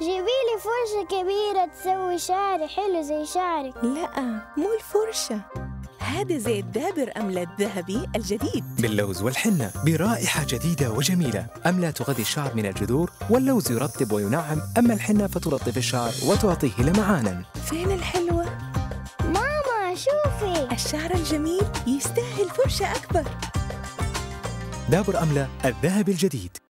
لي فرشة كبيرة تسوي شعري حلو زي شعرك. لا مو الفرشة. هذا زيت دابر أملة الذهبي الجديد؟ باللوز والحنة برائحة جديدة وجميلة. أملا تغذي الشعر من الجذور؟ واللوز يرطب وينعم. أما الحنة فتلطف الشعر وتعطيه لمعانا. فين الحلوة؟ ماما شوفي. الشعر الجميل يستاهل فرشة أكبر. دابر أملا الذهبي الجديد.